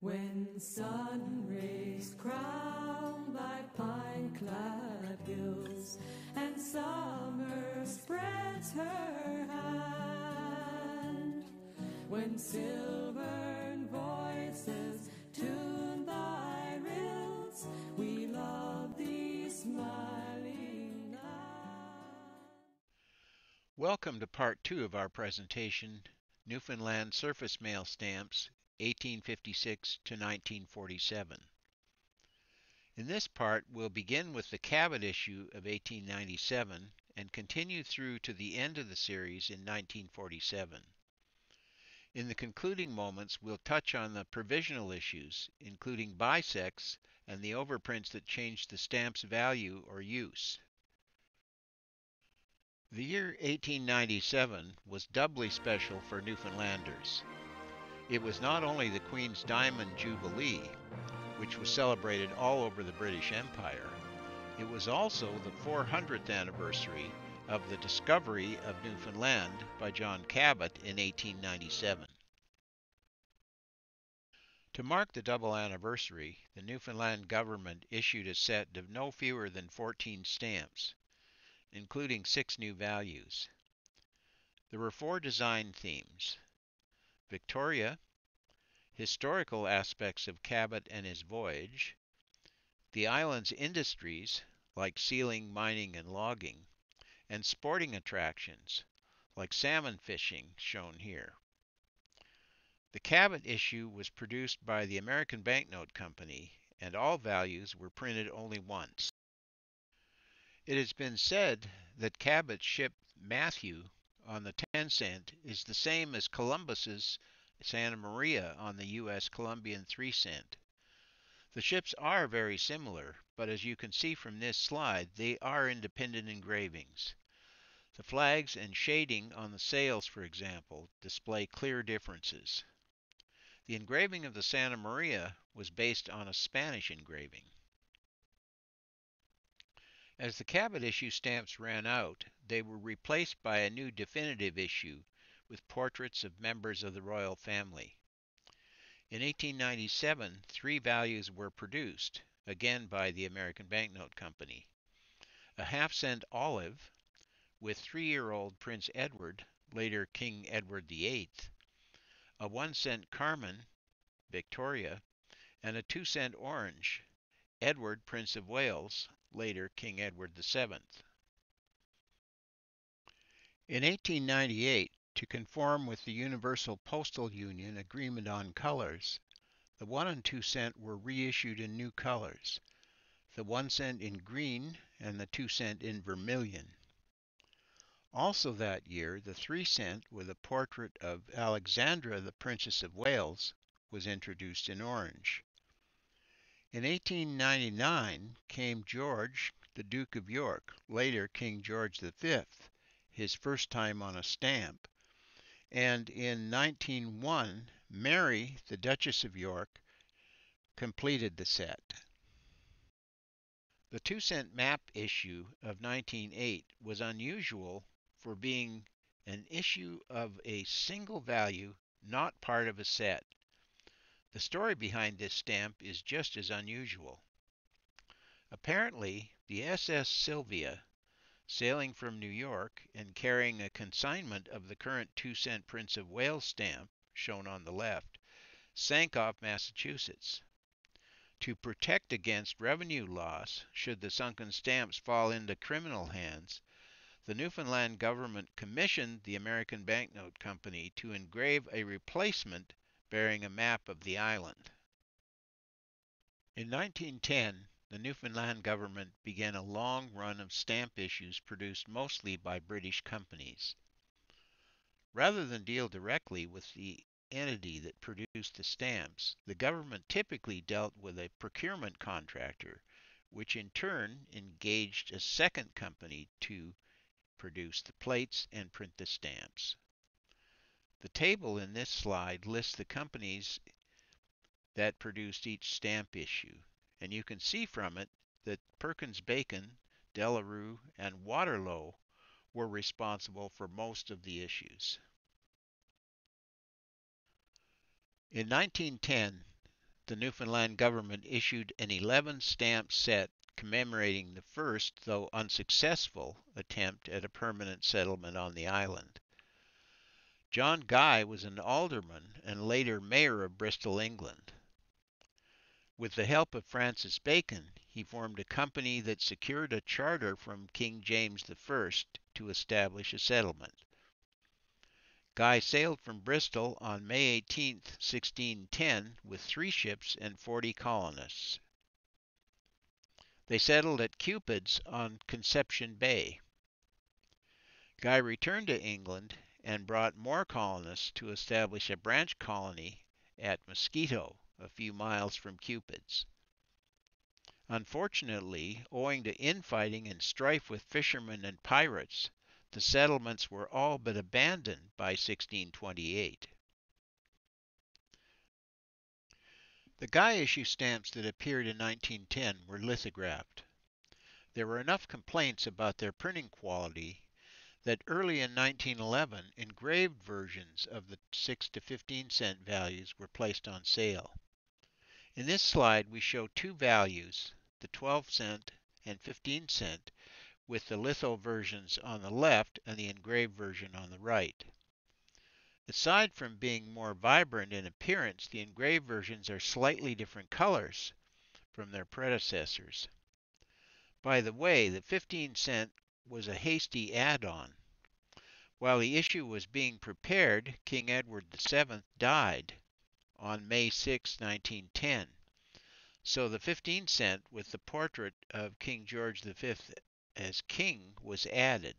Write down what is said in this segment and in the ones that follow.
When sun rays crown thy pine clad hills and summer spreads her hand, when silvern voices tune thy rills, we love thee, smiling land. Welcome to part two of our presentation, Newfoundland Surface Mail Stamps 1856 to 1947. In this part, we'll begin with the Cabot issue of 1897 and continue through to the end of the series in 1947. In the concluding moments, we'll touch on the provisional issues, including bisects and the overprints that changed the stamp's value or use. The year 1897 was doubly special for Newfoundlanders. It was not only the Queen's Diamond Jubilee, which was celebrated all over the British Empire, it was also the 400th anniversary of the discovery of Newfoundland by John Cabot in 1897. To mark the double anniversary, the Newfoundland government issued a set of no fewer than 14 stamps, including six new values. There were four design themes Victoria, historical aspects of Cabot and his voyage, the island's industries, like sealing, mining, and logging, and sporting attractions, like salmon fishing, shown here. The Cabot issue was produced by the American Banknote Company, and all values were printed only once. It has been said that Cabot's ship Matthew on the 10 cent is the same as Columbus's Santa Maria on the U.S. Columbian 3 cent. The ships are very similar, but as you can see from this slide, they are independent engravings. The flags and shading on the sails, for example, display clear differences. The engraving of the Santa Maria was based on a Spanish engraving. As the Cabot issue stamps ran out, they were replaced by a new definitive issue with portraits of members of the royal family. In 1897, three values were produced, again by the American Banknote Company. A half cent olive with three year old Prince Edward, later King Edward VIII, a one cent carmine, Victoria, and a two cent orange, Edward, Prince of Wales, later King Edward VII. In 1898, to conform with the Universal Postal Union Agreement on Colors, the 1 and 2 cent were reissued in new colors, the 1 cent in green and the 2 cent in vermilion. Also that year, the 3 cent with a portrait of Alexandra, the Princess of Wales, was introduced in orange. In 1899 came George, the Duke of York, later King George V, his first time on a stamp, and in 1901 Mary, the Duchess of York, completed the set. The two cent map issue of 1908 was unusual for being an issue of a single value, not part of a set. The story behind this stamp is just as unusual. Apparently, the SS Sylvia, sailing from New York and carrying a consignment of the current 2 cent Prince of Wales stamp, shown on the left, sank off Massachusetts. To protect against revenue loss should the sunken stamps fall into criminal hands, the Newfoundland government commissioned the American Banknote Company to engrave a replacement bearing a map of the island. In 1910, the Newfoundland government began a long run of stamp issues produced mostly by British companies. Rather than deal directly with the entity that produced the stamps, the government typically dealt with a procurement contractor, which in turn engaged a second company to produce the plates and print the stamps. The table in this slide lists the companies that produced each stamp issue, and you can see from it that Perkins Bacon, De La Rue, and Waterlow were responsible for most of the issues. In 1910, the Newfoundland government issued an 11 stamp set commemorating the first, though unsuccessful, attempt at a permanent settlement on the island. John Guy was an alderman and later mayor of Bristol, England. With the help of Francis Bacon, he formed a company that secured a charter from King James I to establish a settlement. Guy sailed from Bristol on May 18, 1610, with three ships and 40 colonists. They settled at Cupid's on Conception Bay. Guy returned to England and brought more colonists to establish a branch colony at Mosquito, a few miles from Cupid's. Unfortunately, owing to infighting and strife with fishermen and pirates, the settlements were all but abandoned by 1628. The Guy issue stamps that appeared in 1910 were lithographed. There were enough complaints about their printing quality that early in 1911 engraved versions of the 6 to 15 cent values were placed on sale. In this slide we show two values, the 12 cent and 15 cent, with the litho versions on the left and the engraved version on the right. Aside from being more vibrant in appearance, the engraved versions are slightly different colors from their predecessors. By the way, the 15 cent was a hasty add-on. While the issue was being prepared, King Edward VII died on May 6, 1910. So the 15 cent with the portrait of King George V as king was added.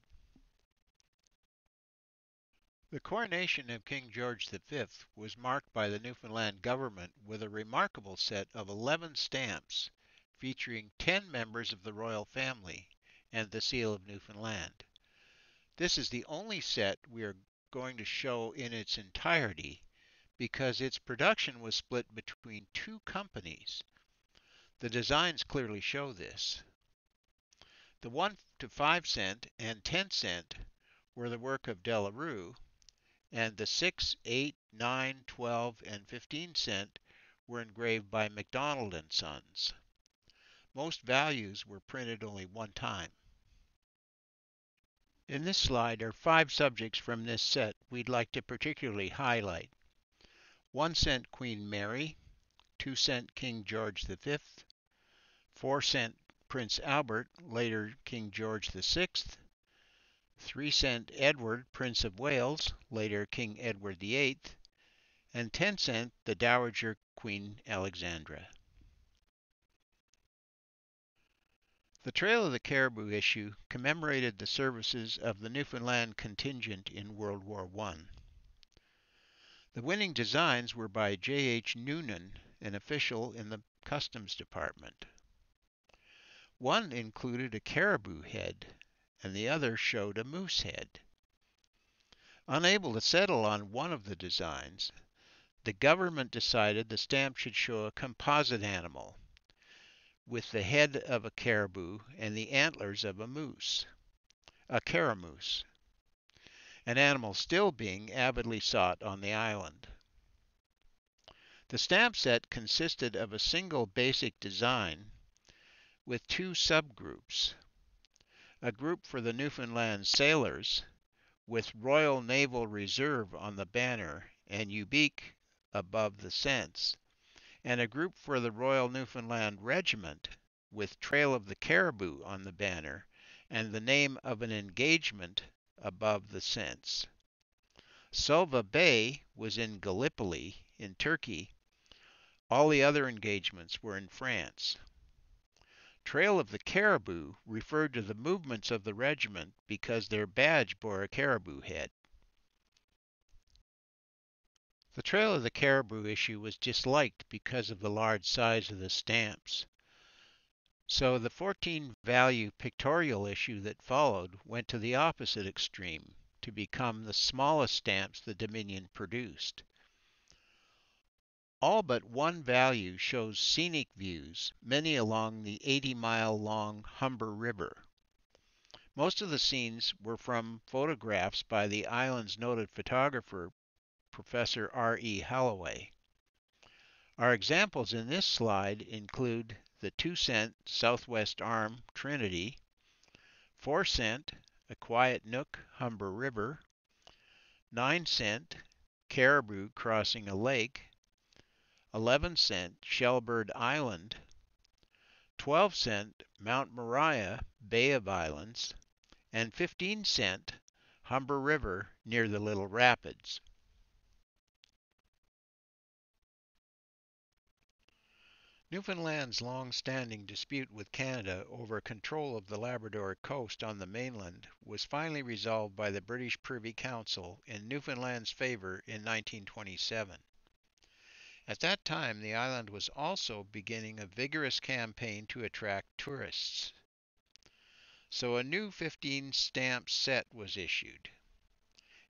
The coronation of King George V was marked by the Newfoundland government with a remarkable set of 11 stamps featuring 10 members of the royal family and the seal of Newfoundland. This is the only set we are going to show in its entirety because its production was split between two companies. The designs clearly show this. The 1 to 5 cent and 10 cent were the work of De La Rue, and the 6, 8, 9, 12, and 15 cent were engraved by MacDonald and Sons. Most values were printed only one time. In this slide are five subjects from this set we'd like to particularly highlight. 1 cent Queen Mary, 2 cent King George V, 4 cent Prince Albert, later King George VI, 3 cent Edward, Prince of Wales, later King Edward VIII, and 10 cent the Dowager Queen Alexandra. The Trail of the Caribou issue commemorated the services of the Newfoundland contingent in World War I. The winning designs were by J. H. Noonan, an official in the Customs Department. One included a caribou head, and the other showed a moose head. Unable to settle on one of the designs, the government decided the stamp should show a composite animal, with the head of a caribou and the antlers of a moose, a caramoose, an animal still being avidly sought on the island. The stamp set consisted of a single basic design with two subgroups. A group for the Newfoundland sailors with Royal Naval Reserve on the banner and Ubique above the cents, and a group for the Royal Newfoundland Regiment with Trail of the Caribou on the banner and the name of an engagement above the cents. Suvla Bay was in Gallipoli, in Turkey. All the other engagements were in France. Trail of the Caribou referred to the movements of the regiment because their badge bore a caribou head. The Trail of the Caribou issue was disliked because of the large size of the stamps. So the 14 value pictorial issue that followed went to the opposite extreme to become the smallest stamps the Dominion produced. All but one value shows scenic views, many along the 80 mile long Humber River. Most of the scenes were from photographs by the island's noted photographer, Professor R. E. Holloway. Our examples in this slide include the 2 cent Southwest Arm Trinity, 4 cent A Quiet Nook Humber River, 9 cent Caribou Crossing a Lake, 11 cent Shellbird Island, 12 cent Mount Moriah Bay of Islands, and 15 cent Humber River near the Little Rapids. Newfoundland's long-standing dispute with Canada over control of the Labrador coast on the mainland was finally resolved by the British Privy Council in Newfoundland's favor in 1927. At that time, the island was also beginning a vigorous campaign to attract tourists. So a new 15 stamp set was issued.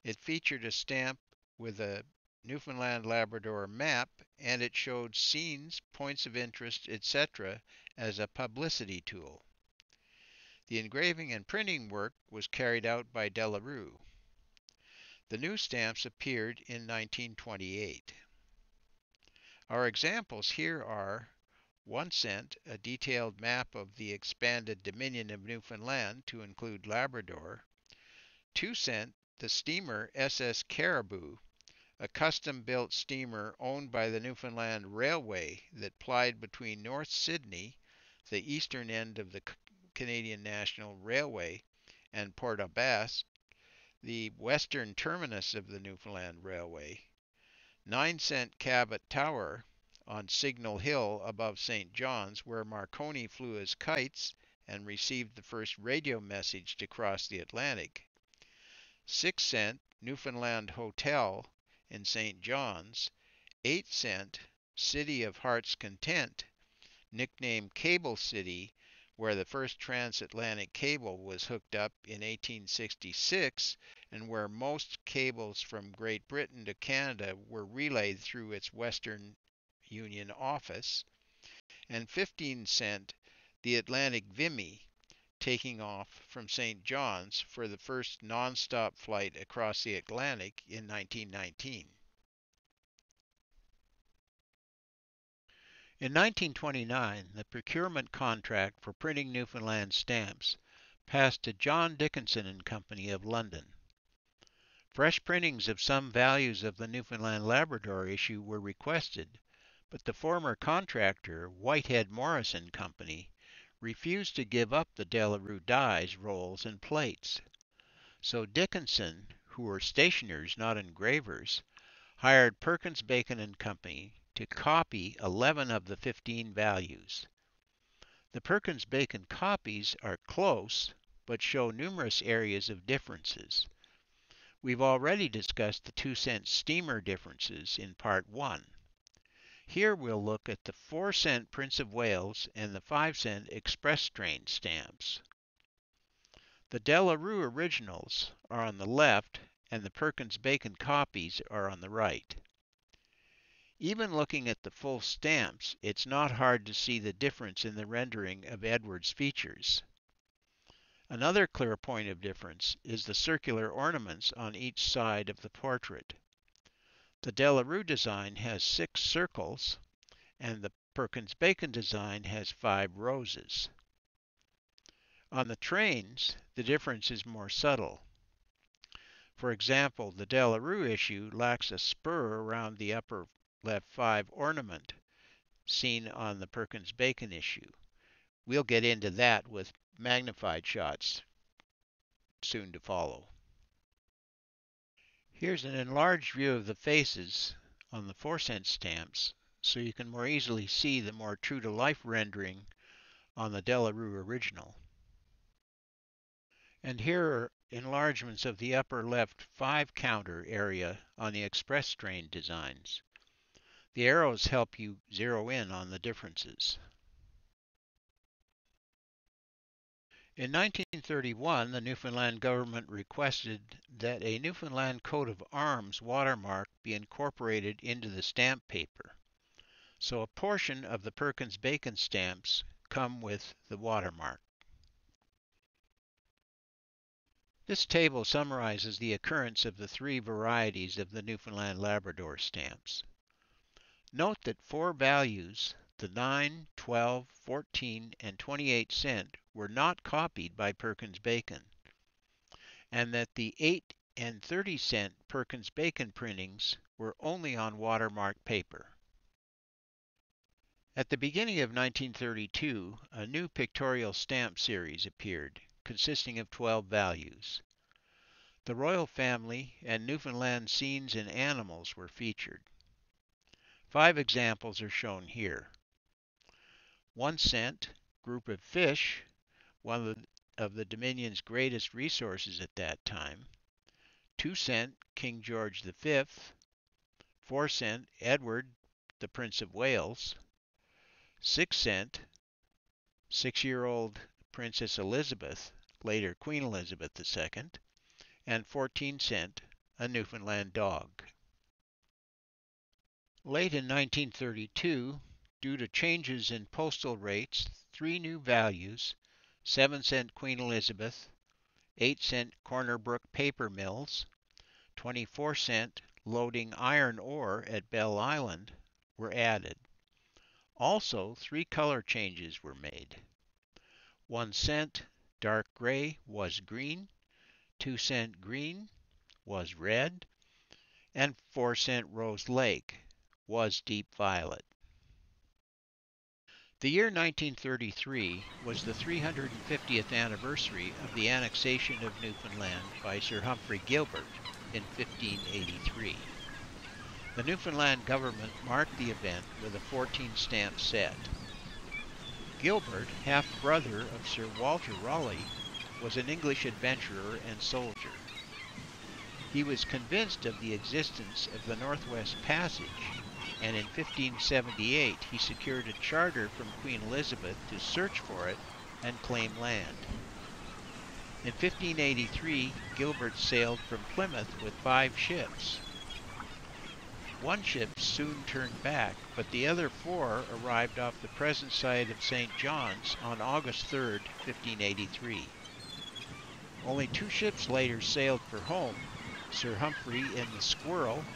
It featured a stamp with a Newfoundland Labrador map and it showed scenes, points of interest, etc. as a publicity tool. The engraving and printing work was carried out by De La Rue. The new stamps appeared in 1928. Our examples here are 1 cent, a detailed map of the expanded Dominion of Newfoundland to include Labrador. 2 cent, the steamer SS Caribou, a custom-built steamer owned by the Newfoundland Railway that plied between North Sydney, the eastern end of the Canadian National Railway, and Port Basques, the western terminus of the Newfoundland Railway. 9 cent Cabot Tower on Signal Hill above St. John's, where Marconi flew his kites and received the first radio message to cross the Atlantic. 6 cent Newfoundland Hotel in St. John's. 8 cent City of Heart's Content, nicknamed Cable City, where the first transatlantic cable was hooked up in 1866 and where most cables from Great Britain to Canada were relayed through its Western Union office, and 15 cent the Atlantic Vimy, taking off from St. John's for the first nonstop flight across the Atlantic in 1919. In 1929, the procurement contract for printing Newfoundland stamps passed to John Dickinson and Company of London. Fresh printings of some values of the Newfoundland Labrador issue were requested, but the former contractor, Whitehead Morris and Company, refused to give up the De La Rue dies, rolls, and plates. So Dickinson, who were stationers, not engravers, hired Perkins Bacon and Company to copy 11 of the 15 values. The Perkins Bacon copies are close, but show numerous areas of differences. We've already discussed the 2 cent steamer differences in part 1. Here we'll look at the 4 cent Prince of Wales and the 5 cent express train stamps. The De La Rue originals are on the left and the Perkins Bacon copies are on the right. Even looking at the full stamps, it's not hard to see the difference in the rendering of Edwards' features. Another clear point of difference is the circular ornaments on each side of the portrait. The De La Rue design has six circles, and the Perkins-Bacon design has five roses. On the trains, the difference is more subtle. For example, the De La Rue issue lacks a spur around the upper left 5 ornament seen on the Perkins-Bacon issue. We'll get into that with magnified shots soon to follow. Here's an enlarged view of the faces on the 4 cent stamps so you can more easily see the more true to life rendering on the De La Rue original. And here are enlargements of the upper left 5 counter area on the express train designs. The arrows help you zero in on the differences. In 1931, the Newfoundland government requested that a Newfoundland coat of arms watermark be incorporated into the stamp paper. So a portion of the Perkins-Bacon stamps come with the watermark. This table summarizes the occurrence of the three varieties of the Newfoundland Labrador stamps. Note that four values, the 9, 12, 14, and 28 cent, were not copied by Perkins Bacon, and that the 8 and 30 cent Perkins Bacon printings were only on watermark paper. At the beginning of 1932, a new pictorial stamp series appeared, consisting of 12 values. The royal family and Newfoundland scenes and animals were featured. Five examples are shown here. One cent, group of fish, one of the, of the Dominion's greatest resources at that time. Two cent, King George V. Four cent, Edward, the Prince of Wales. Six cent, six year old Princess Elizabeth, later Queen Elizabeth II and 14 cent a Newfoundland dog. Late in 1932, due to changes in postal rates, three new values 7 cent Queen Elizabeth, 8 cent Corner Brook paper mills, 24 cent loading iron ore at Bell Island were added. Also, three color changes were made. 1 cent dark gray was green, 2 cent green was red, and 4 cent Rose Lake was deep violet. The year 1933 was the 350th anniversary of the annexation of Newfoundland by Sir Humphrey Gilbert in 1583. The Newfoundland government marked the event with a 14 stamp set. Gilbert, half brother of Sir Walter Raleigh, was an English adventurer and soldier. He was convinced of the existence of the Northwest Passage, and in 1578 he secured a charter from Queen Elizabeth to search for it and claim land. In 1583, Gilbert sailed from Plymouth with five ships. One ship soon turned back, but the other four arrived off the present site of St. John's on August 3, 1583. Only two ships later sailed for home, Sir Humphrey in the Squirrel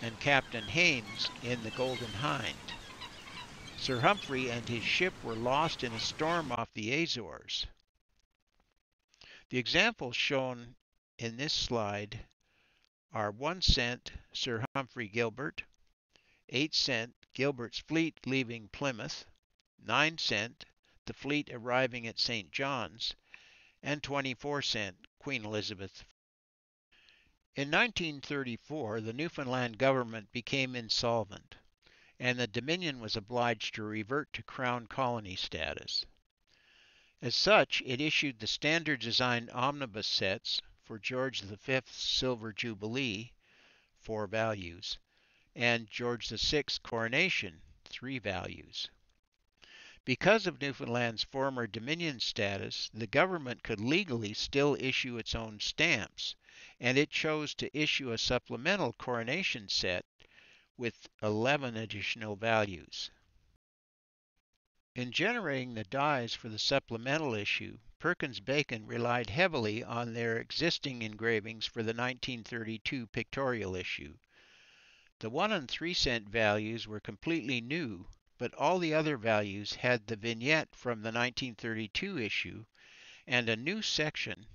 and Captain Haines in the Golden Hind. Sir Humphrey and his ship were lost in a storm off the Azores. The examples shown in this slide are 1 cent Sir Humphrey Gilbert, 8 cent Gilbert's fleet leaving Plymouth, 9 cent the fleet arriving at St. John's, and 24 cent Queen Elizabeth. In 1934, the Newfoundland government became insolvent, and the Dominion was obliged to revert to Crown colony status. As such, it issued the standard design omnibus sets for George V's Silver Jubilee, four values, and George VI's coronation, three values. Because of Newfoundland's former Dominion status, the government could legally still issue its own stamps, and it chose to issue a supplemental coronation set with 11 additional values. In generating the dies for the supplemental issue, Perkins Bacon relied heavily on their existing engravings for the 1932 pictorial issue. The 1 and 3 cent values were completely new but all the other values had the vignette from the 1932 issue and a new section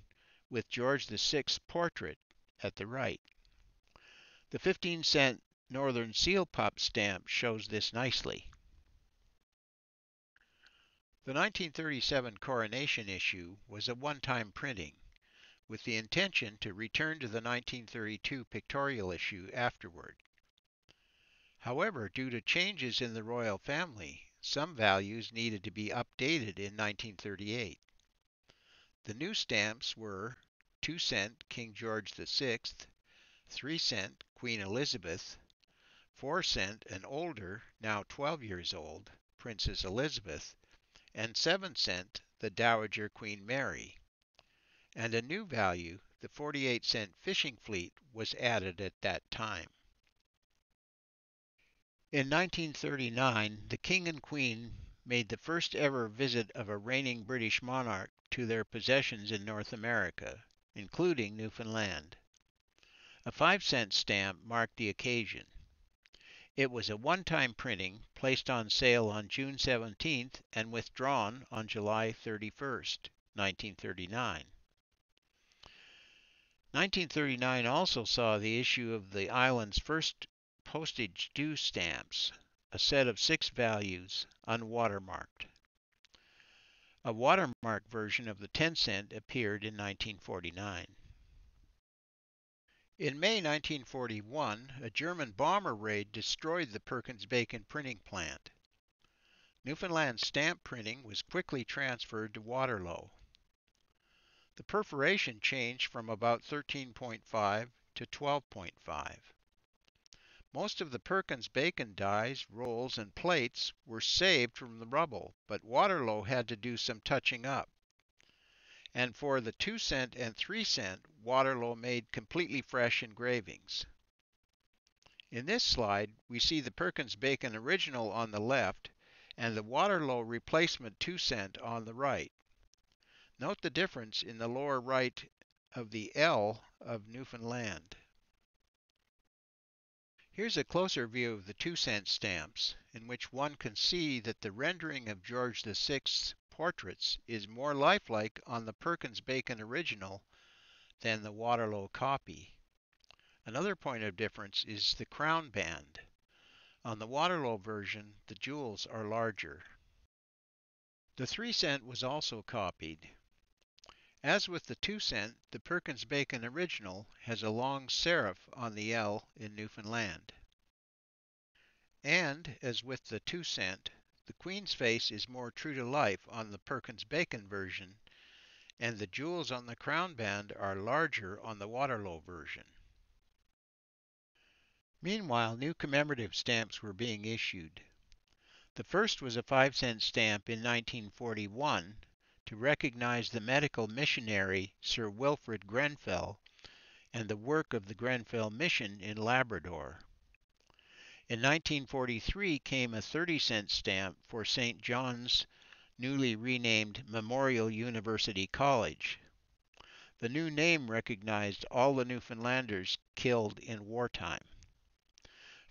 with George VI's portrait at the right. The 15 cent Northern Seal Pup stamp shows this nicely. The 1937 coronation issue was a one-time printing, with the intention to return to the 1932 pictorial issue afterward. However, due to changes in the royal family, some values needed to be updated in 1938. The new stamps were 2 cent King George VI, 3 cent Queen Elizabeth, 4 cent an older, now 12 years old, Princess Elizabeth, and 7 cent the Dowager Queen Mary. And a new value, the 48 cent fishing fleet, was added at that time. In 1939, the King and Queen made the first ever visit of a reigning British monarch to their possessions in North America, including Newfoundland. A five cent stamp marked the occasion. It was a one time printing placed on sale on June 17th and withdrawn on July 31st, 1939. 1939 also saw the issue of the island's first postage due stamps, a set of six values, unwatermarked. A watermark version of the 10 cent appeared in 1949. In May 1941, a German bomber raid destroyed the Perkins Bacon printing plant. Newfoundland stamp printing was quickly transferred to Waterlow. The perforation changed from about 13.5 to 12.5. Most of the Perkins Bacon dies, rolls, and plates were saved from the rubble, but Waterlow had to do some touching up. And for the 2 cent and 3 cent, Waterlow made completely fresh engravings. In this slide, we see the Perkins Bacon original on the left and the Waterlow replacement 2 cent on the right. Note the difference in the lower right of the L of Newfoundland. Here's a closer view of the 2 cent stamps, in which one can see that the rendering of George VI's portraits is more lifelike on the Perkins Bacon original than the Waterlow copy. Another point of difference is the crown band. On the Waterlow version, the jewels are larger. The 3 cent was also copied, as with the 2 cent, the Perkins Bacon original has a long serif on the L in Newfoundland. And, as with the 2 cent, the Queen's face is more true to life on the Perkins Bacon version, and the jewels on the crown band are larger on the Waterlow version. Meanwhile, new commemorative stamps were being issued. The first was a 5 cent stamp in 1941 to recognize the medical missionary Sir Wilfrid Grenfell and the work of the Grenfell Mission in Labrador. In 1943 came a 30 cent stamp for St. John's newly renamed Memorial University College. The new name recognized all the Newfoundlanders killed in wartime.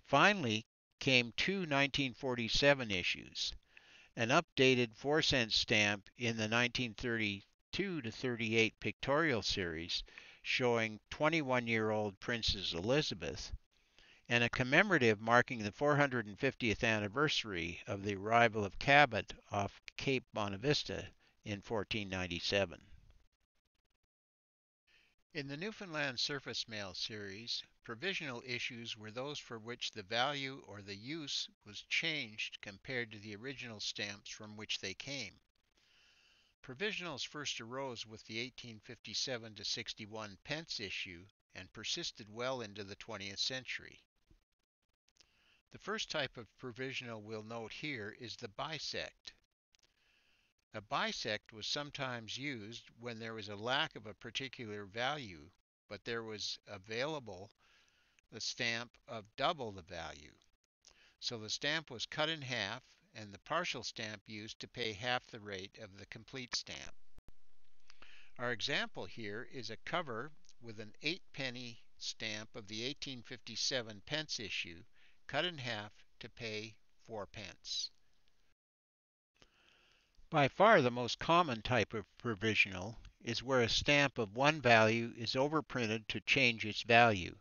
Finally came two 1947 issues an updated 4 cent stamp in the 1932 to 38 pictorial series showing 21 year old Princess Elizabeth, and a commemorative marking the 450th anniversary of the arrival of Cabot off Cape Bonavista in 1497. In the Newfoundland Surface Mail series, provisional issues were those for which the value or the use was changed compared to the original stamps from which they came. Provisionals first arose with the 1857 to 61 pence issue and persisted well into the 20th century. The first type of provisional we'll note here is the bisect. A bisect was sometimes used when there was a lack of a particular value, but there was available the stamp of double the value. So the stamp was cut in half and the partial stamp used to pay half the rate of the complete stamp. Our example here is a cover with an 8 penny stamp of the 1857 pence issue cut in half to pay 4 pence. By far the most common type of provisional is where a stamp of one value is overprinted to change its value.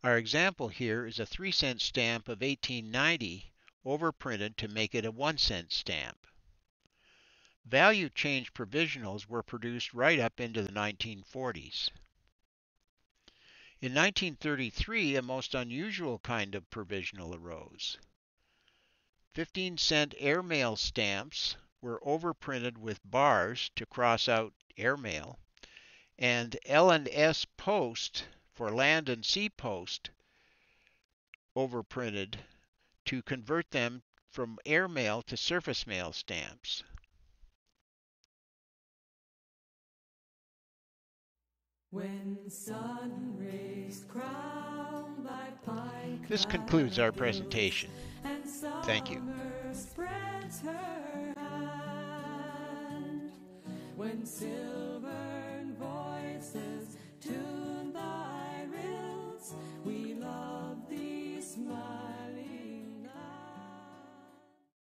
Our example here is a 3 cent stamp of 1890 overprinted to make it a 1 cent stamp. Value change provisionals were produced right up into the 1940s. In 1933, a most unusual kind of provisional arose. 15 cent airmail stamps were overprinted with bars to cross out airmail, and L&S post for land and sea post overprinted to convert them from airmail to surface mail stamps. This concludes our presentation. Thank you. when voices to